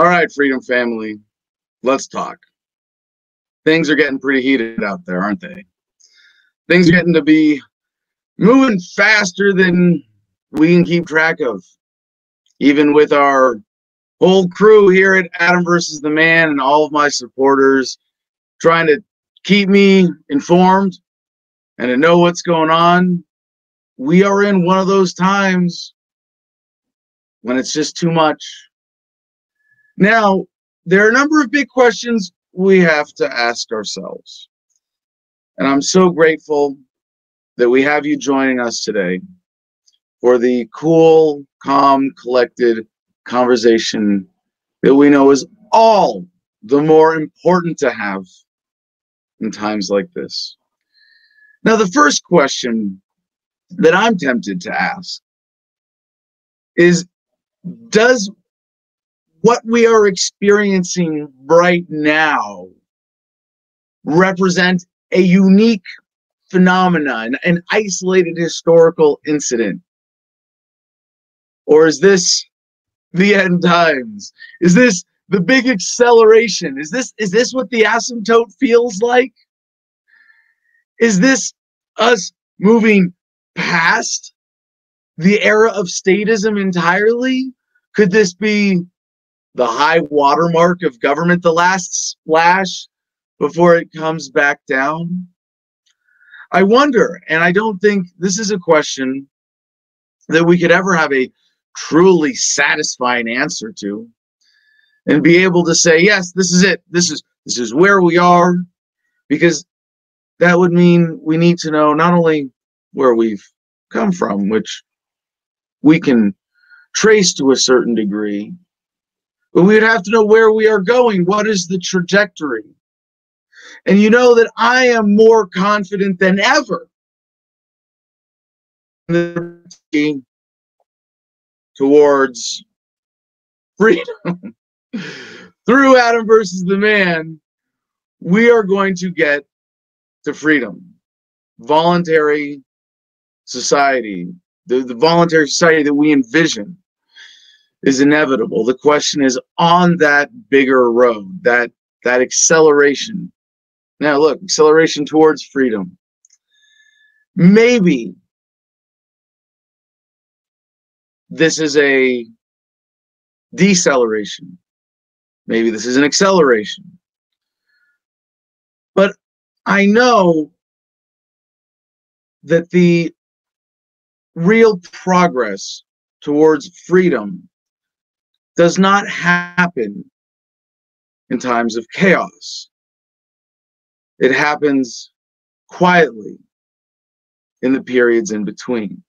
All right, Freedom Family, let's talk. Things are getting pretty heated out there, aren't they? Things are getting to be moving faster than we can keep track of. Even with our whole crew here at Adam versus the Man and all of my supporters trying to keep me informed and to know what's going on, we are in one of those times when it's just too much. Now, there are a number of big questions we have to ask ourselves. And I'm so grateful that we have you joining us today for the cool, calm, collected conversation that we know is all the more important to have in times like this. Now, the first question that I'm tempted to ask is Does what we are experiencing right now represent a unique phenomenon, an isolated historical incident? Or is this the end times? Is this the big acceleration? Is this is this what the asymptote feels like? Is this us moving past the era of statism entirely? Could this be the high watermark of government, the last splash before it comes back down? I wonder, and I don't think this is a question that we could ever have a truly satisfying answer to and be able to say yes this is it this is this is where we are because that would mean we need to know not only where we've come from which we can trace to a certain degree but we would have to know where we are going. What is the trajectory? And you know that i am more confident than ever. Towards freedom. Through Adam versus the man, we are going to get to freedom. Voluntary society, the, the voluntary society that we envision is inevitable. The question is on that bigger road, that that acceleration. Now look, acceleration towards freedom. Maybe this is a deceleration. Maybe this is an acceleration. But I know that the real progress towards freedom does not happen in times of chaos. It happens quietly in the periods in between.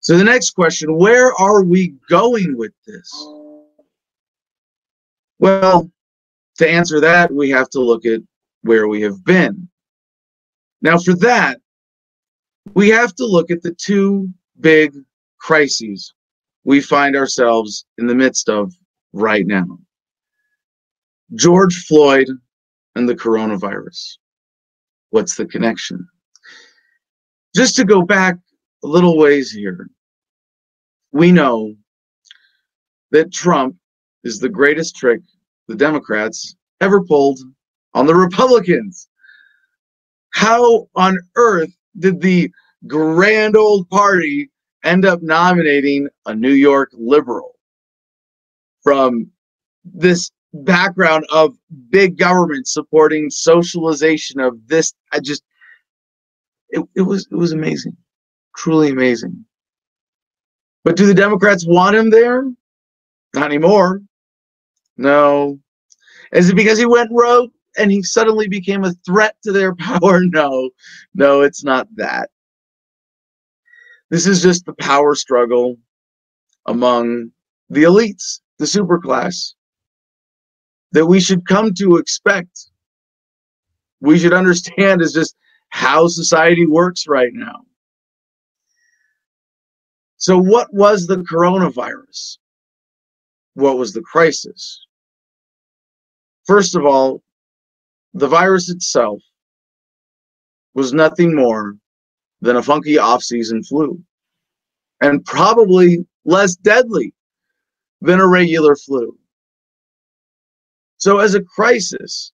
So the next question, where are we going with this? Well, to answer that, we have to look at where we have been. Now, for that, we have to look at the two big crises we find ourselves in the midst of right now George Floyd and the coronavirus. What's the connection? Just to go back a little ways here, we know that Trump is the greatest trick the Democrats ever pulled on the Republicans. How on earth did the grand old party end up nominating a New York liberal from this background of big government supporting socialization of this? I just it, it was it was amazing truly amazing. But do the Democrats want him there? Not anymore. No. Is it because he went rogue and he suddenly became a threat to their power? No, no, it's not that. This is just the power struggle among the elites, the superclass, that we should come to expect. We should understand is just how society works right now. So, what was the coronavirus? What was the crisis? First of all, the virus itself was nothing more than a funky off season flu and probably less deadly than a regular flu. So, as a crisis,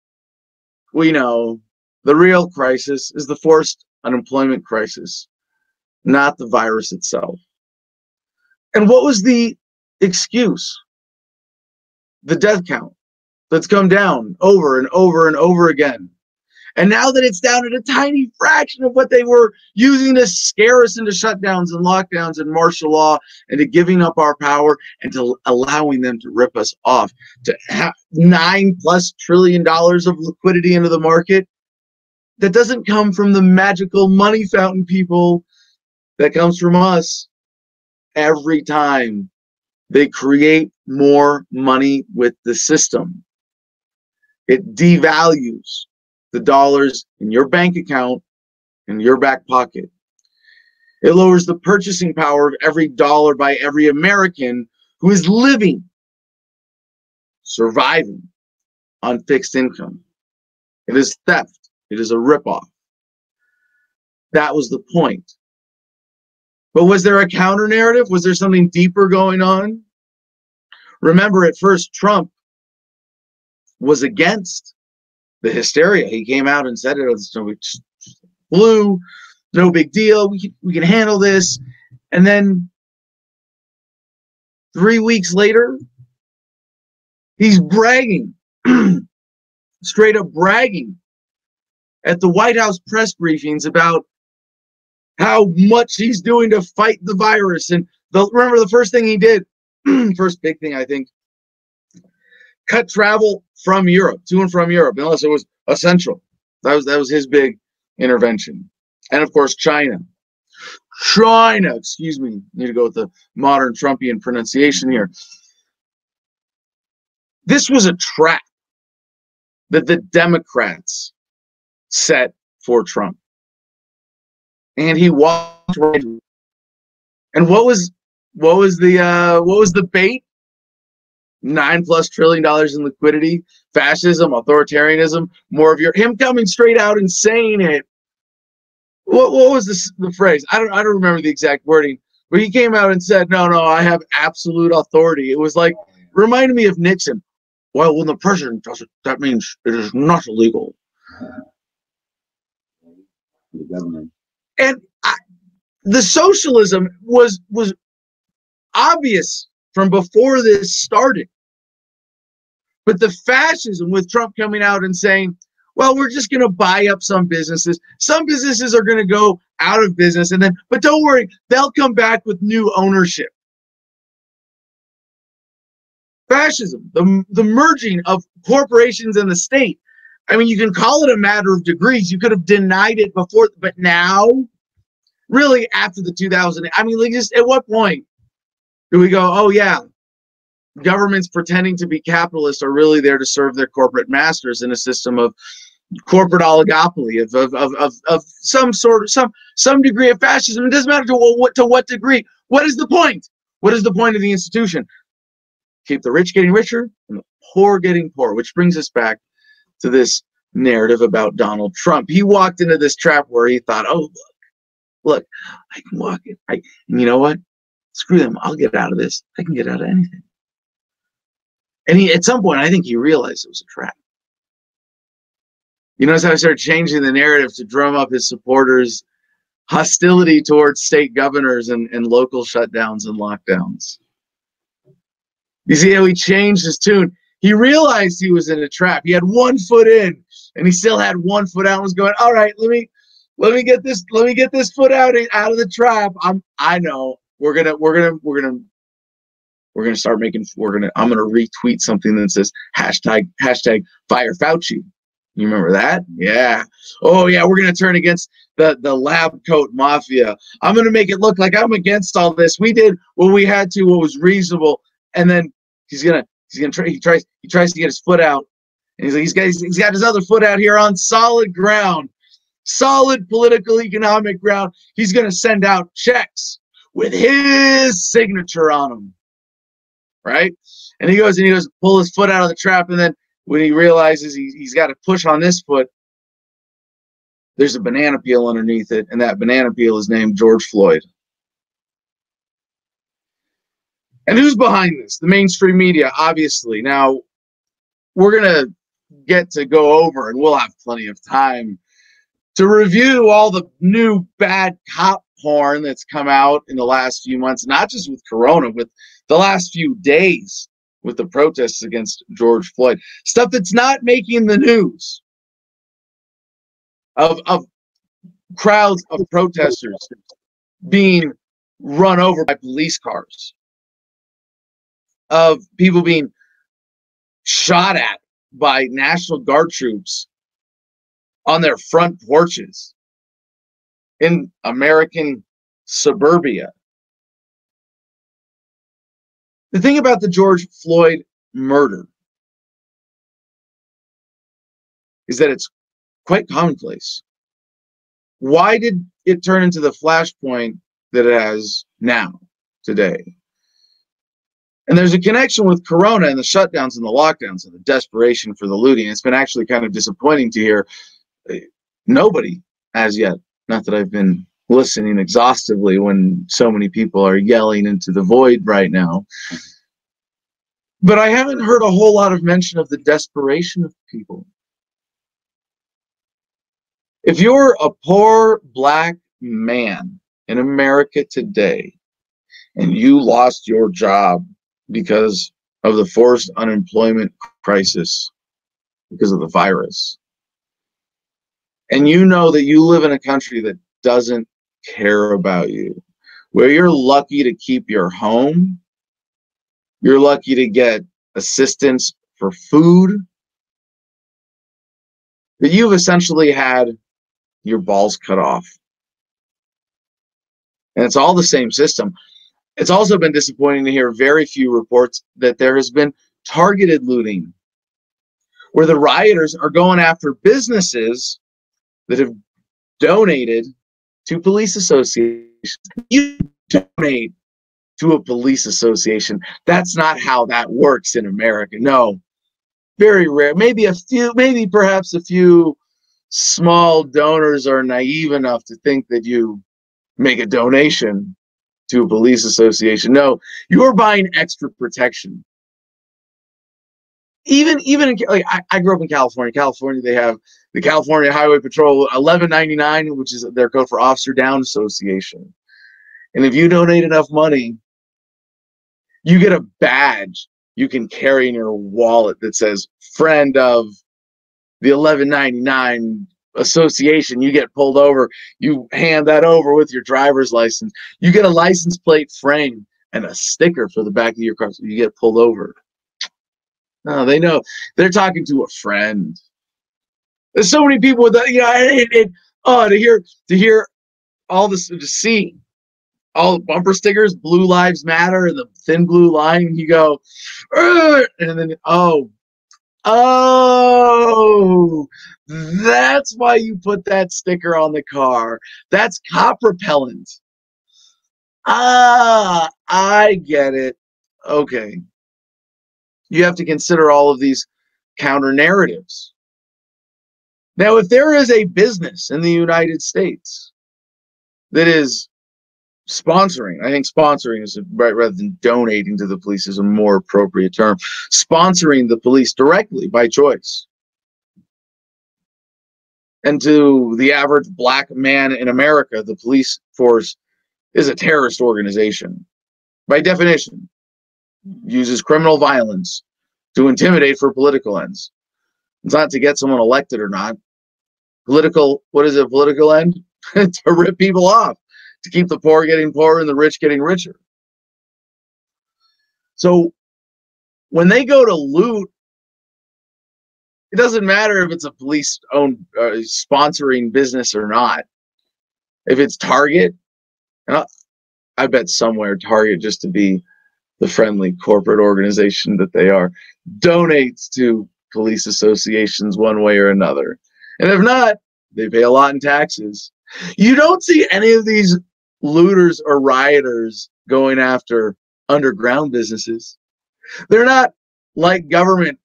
we know the real crisis is the forced unemployment crisis, not the virus itself. And what was the excuse? The death count that's come down over and over and over again. And now that it's down at a tiny fraction of what they were using to scare us into shutdowns and lockdowns and martial law and to giving up our power and to allowing them to rip us off, to have nine plus trillion dollars of liquidity into the market, that doesn't come from the magical money fountain people. That comes from us every time they create more money with the system. It devalues the dollars in your bank account in your back pocket. It lowers the purchasing power of every dollar by every American who is living, surviving on fixed income. It is theft. It is a ripoff. That was the point. But was there a counter narrative? Was there something deeper going on? Remember, at first, Trump was against the hysteria. He came out and said it oh, was no blue, no big deal. We can, we can handle this. And then three weeks later, he's bragging, straight up bragging at the White House press briefings about how much he's doing to fight the virus. And the, remember, the first thing he did, first big thing I think, cut travel from Europe, to and from Europe, unless it was essential. That was that was his big intervention. And of course, China. China, excuse me, need to go with the modern Trumpian pronunciation here. This was a trap that the Democrats set for Trump. And he walked right. And what was what was the uh what was the bait? Nine plus trillion dollars in liquidity, fascism, authoritarianism, more of your him coming straight out and saying it. What, what was this, the phrase? I don't I don't remember the exact wording, but he came out and said, "No, no, I have absolute authority." It was like reminded me of Nixon. Well, when the president does it, that means it is not illegal. The government. And I, the socialism was was obvious from before this started. But the fascism with Trump coming out and saying, well, we're just going to buy up some businesses. Some businesses are going to go out of business and then, but don't worry, they'll come back with new ownership. Fascism, the, the merging of corporations and the state. I mean, you can call it a matter of degrees. You could have denied it before, but now, really, after the 2000, I mean, like, just at what point do we go, oh yeah, governments pretending to be capitalists are really there to serve their corporate masters in a system of corporate oligopoly of, of, of, of, of some sort of some some degree of fascism. It doesn't matter to what to what degree. What is the point? What is the point of the institution? Keep the rich getting richer and the poor getting poor, which brings us back to this narrative about Donald Trump. He walked into this trap where he thought, oh look, look, I can walk it. I you know what? Screw them. I'll get out of this. I can get out of anything. And he, at some point, I think he realized it was a trap. You notice how I started changing the narrative to drum up his supporters' hostility towards state governors and, and local shutdowns and lockdowns. You see how he changed his tune? He realized he was in a trap. He had one foot in, and he still had one foot out. And was going, all right, let me, let me get this, let me get this foot out out of the trap. I'm, I know, we're gonna we're gonna we're gonna we're gonna start making we're gonna I'm gonna retweet something that says hashtag hashtag fire Fauci. You remember that? Yeah. Oh yeah, we're gonna turn against the the lab coat mafia. I'm gonna make it look like I'm against all this. We did what we had to, what was reasonable, and then he's gonna he's gonna try he tries he tries to get his foot out, and he's like he's got he's got his other foot out here on solid ground, solid political economic ground. He's gonna send out checks with his signature on them. Right? And he goes and he goes pull his foot out of the trap, and then when he realizes he, he's got to push on this foot, there's a banana peel underneath it, and that banana peel is named George Floyd. And who's behind this? The mainstream media, obviously. Now, we're going to get to go over, and we'll have plenty of time to review all the new bad cop porn that's come out in the last few months, not just with Corona, with the last few days with the protests against George Floyd. Stuff that's not making the news. Of, of crowds of protesters being run over by police cars, of people being shot at by National Guard troops on their front porches in American suburbia. The thing about the George Floyd murder is that it's quite commonplace. Why did it turn into the flashpoint that it has now, today? And there's a connection with Corona and the shutdowns and the lockdowns and the desperation for the looting. It's been actually kind of disappointing to hear eh, nobody as yet, not that I've been listening exhaustively when so many people are yelling into the void right now. But I haven't heard a whole lot of mention of the desperation of people. If you're a poor black man in America today and you lost your job because of the forced unemployment crisis, because of the virus, and you know that you live in a country that doesn't care about you, where you're lucky to keep your home, you're lucky to get assistance for food, that you've essentially had your balls cut off. And it's all the same system. It's also been disappointing to hear very few reports that there has been targeted looting, where the rioters are going after businesses that have donated to police associations. You donate to a police association. That's not how that works in America. No, very rare. Maybe a few, maybe perhaps a few small donors are naive enough to think that you make a donation to a police association. No, you're buying extra protection. Even even in, oh, like I, I grew up in California. California, they have the California Highway Patrol 1199, which is their code for Officer Down Association. And if you donate enough money, you get a badge you can carry in your wallet that says friend of the 1199 association you get pulled over you hand that over with your driver's license you get a license plate frame and a sticker for the back of your car so you get pulled over no they know they're talking to a friend there's so many people with that you know it, it, oh to hear to hear all this to see all the bumper stickers blue lives matter and the thin blue line you go and then oh Oh, that's why you put that sticker on the car. That's cop repellent. Ah, I get it. Okay. You have to consider all of these counter narratives. Now, if there is a business in the United States that is sponsoring. I think sponsoring is right rather than donating to the police is a more appropriate term. Sponsoring the police directly by choice. And to the average black man in America, the police force is a terrorist organization. By definition, uses criminal violence to intimidate for political ends. It's not to get someone elected or not. Political, what is a political end? to rip people off to keep the poor getting poorer and the rich getting richer. So when they go to loot, it doesn't matter if it's a police owned uh, sponsoring business or not. If it's Target, and I, I bet somewhere Target, just to be the friendly corporate organization that they are, donates to police associations one way or another. And if not, they pay a lot in taxes. You don't see any of these looters or rioters going after underground businesses. They're not like government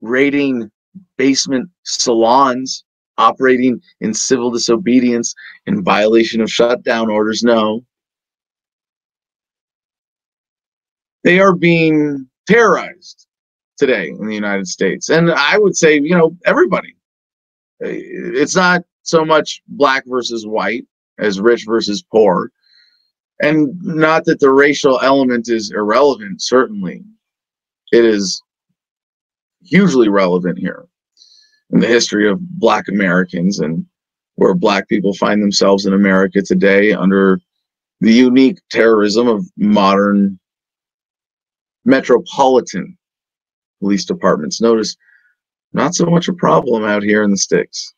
raiding basement salons operating in civil disobedience in violation of shutdown orders. No. They are being terrorized today in the United States. And I would say, you know, everybody. Eh, it's not so much black versus white as rich versus poor. And not that the racial element is irrelevant, certainly. It is hugely relevant here in the history of black Americans and where black people find themselves in America today under the unique terrorism of modern metropolitan police departments. Notice not so much a problem out here in the sticks.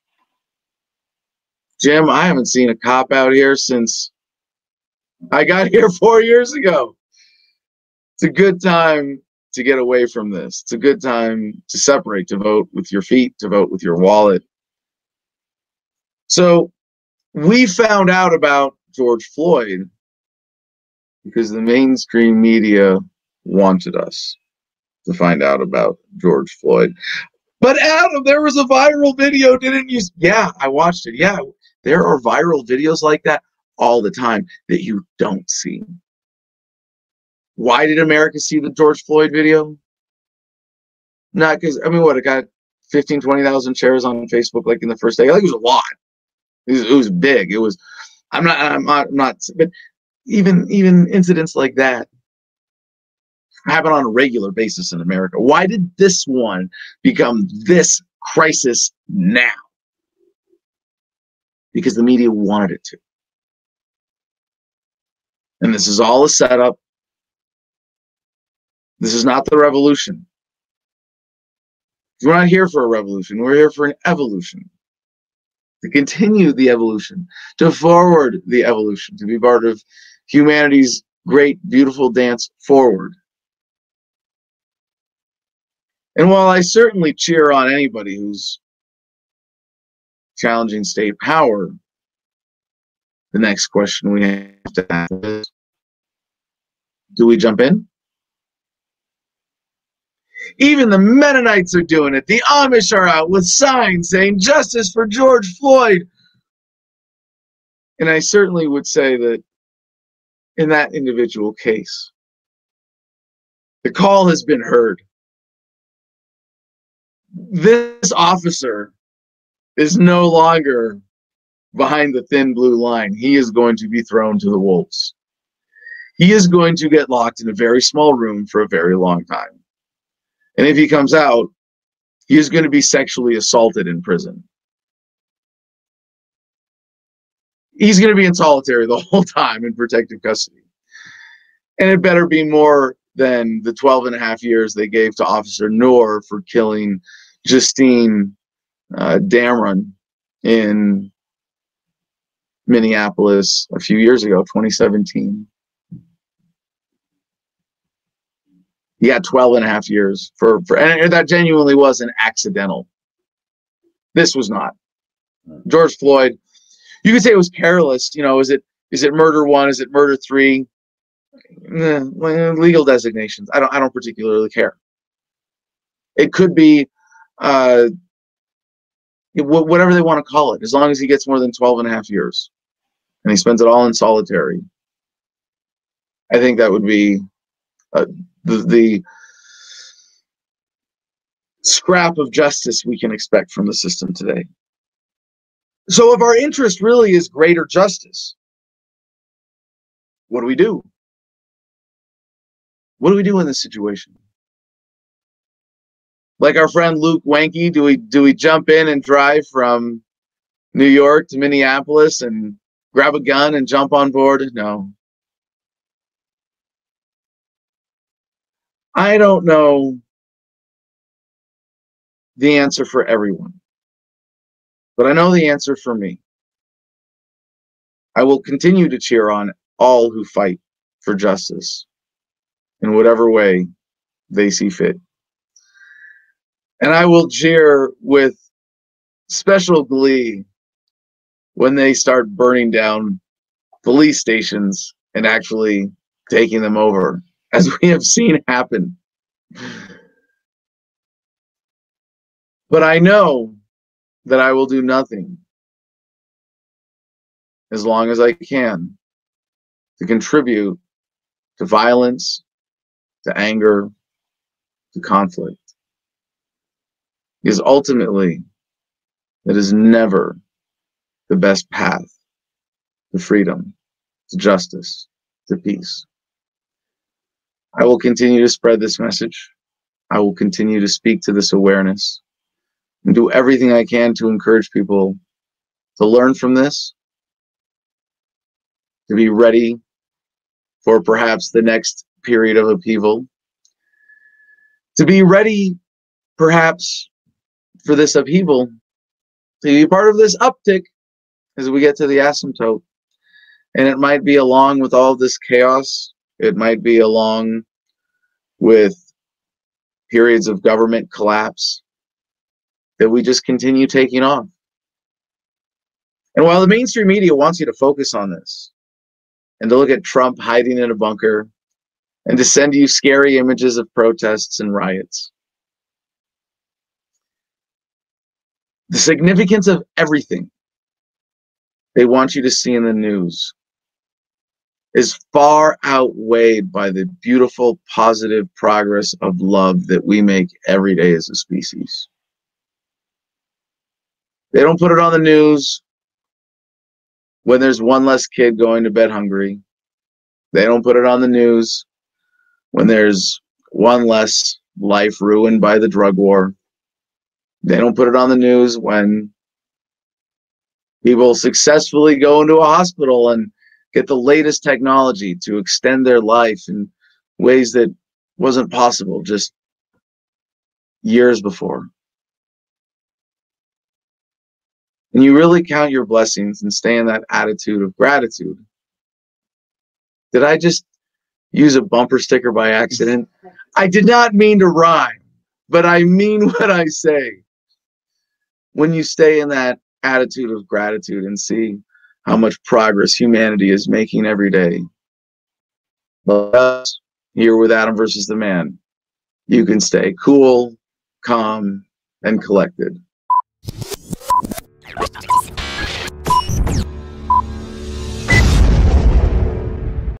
Jim, I haven't seen a cop out here since I got here four years ago. It's a good time to get away from this. It's a good time to separate, to vote with your feet, to vote with your wallet. So we found out about George Floyd because the mainstream media wanted us to find out about George Floyd. But Adam, there was a viral video, didn't you? Yeah, I watched it. Yeah, there are viral videos like that all the time that you don't see. Why did America see the George Floyd video? Not because, I mean, what, it got 15, 20,000 shares on Facebook like in the first day? Think it was a lot. It was, it was big. It was, I'm not, I'm not, I'm not, but even, even incidents like that happen on a regular basis in America. Why did this one become this crisis now? Because the media wanted it to. And this is all a setup. This is not the revolution. We're not here for a revolution. We're here for an evolution. To continue the evolution, to forward the evolution, to be part of humanity's great, beautiful dance forward. And while I certainly cheer on anybody who's challenging state power, the next question we have to ask is do we jump in? Even the Mennonites are doing it. The Amish are out with signs saying justice for George Floyd. And I certainly would say that in that individual case, the call has been heard this officer is no longer behind the thin blue line. He is going to be thrown to the wolves. He is going to get locked in a very small room for a very long time. And if he comes out, he is going to be sexually assaulted in prison. He's going to be in solitary the whole time in protective custody. And it better be more than the 12 and a half years they gave to Officer Noor for killing Justine uh, Damond in Minneapolis a few years ago, 2017. He had 12 and a half years for, for and that genuinely was an accidental. This was not. George Floyd, you could say it was careless. You know, is it is it murder one? Is it murder three? Eh, legal designations. I don't I don't particularly care. It could be uh, whatever they want to call it, as long as he gets more than 12 and a half years and he spends it all in solitary. I think that would be uh, the, the scrap of justice we can expect from the system today. So if our interest really is greater justice, what do we do? What do we do in this situation? Like our friend Luke Wanky, do we do we jump in and drive from New York to Minneapolis and grab a gun and jump on board? No. I don't know the answer for everyone, but I know the answer for me. I will continue to cheer on all who fight for justice in whatever way they see fit and I will cheer with special glee when they start burning down police stations and actually taking them over, as we have seen happen. But I know that I will do nothing as long as I can to contribute to violence, to anger, to conflict. Because ultimately, it is never the best path to freedom, to justice, to peace. I will continue to spread this message. I will continue to speak to this awareness and do everything I can to encourage people to learn from this, to be ready for perhaps the next period of upheaval, to be ready perhaps for this upheaval, to be part of this uptick as we get to the asymptote. And it might be along with all this chaos, it might be along with periods of government collapse that we just continue taking off. And while the mainstream media wants you to focus on this and to look at Trump hiding in a bunker and to send you scary images of protests and riots, the significance of everything they want you to see in the news is far outweighed by the beautiful, positive progress of love that we make every day as a species. They don't put it on the news when there's one less kid going to bed hungry. They don't put it on the news when there's one less life ruined by the drug war. They don't put it on the news when people successfully go into a hospital and get the latest technology to extend their life in ways that wasn't possible just years before. And you really count your blessings and stay in that attitude of gratitude. Did I just use a bumper sticker by accident? I did not mean to rhyme, but I mean what I say when you stay in that attitude of gratitude and see how much progress humanity is making every day. But us here with Adam versus the man, you can stay cool, calm, and collected.